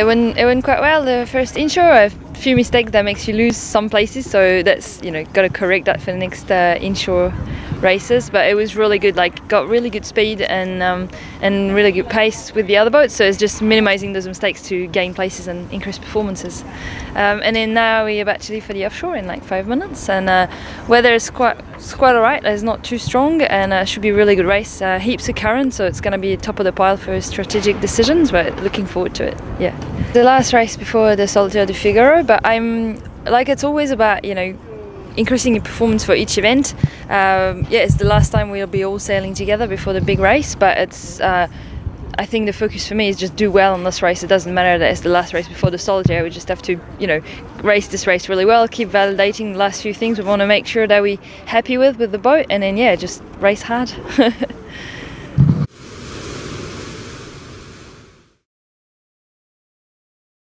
It went, it went quite well the first intro. A few mistakes that makes you lose some places, so that's you know got to correct that for the next uh, intro races. But it was really good. Like got really good speed and um, and really good pace with the other boats. So it's just minimizing those mistakes to gain places and increase performances. Um, and then now we're about to leave for the offshore in like five minutes, and uh, weather is quite quite alright. It's not too strong, and uh, should be a really good race. Uh, heaps of current, so it's going to be top of the pile for strategic decisions. But looking forward to it. Yeah. The last race before the Solitaire de Figaro, but I'm like it's always about you know increasing your performance for each event. Um, yeah, it's the last time we'll be all sailing together before the big race, but it's. Uh, I think the focus for me is just do well on this race. It doesn't matter that it's the last race before the solitaire. We just have to, you know, race this race really well. Keep validating the last few things we want to make sure that we're happy with with the boat, and then yeah, just race hard.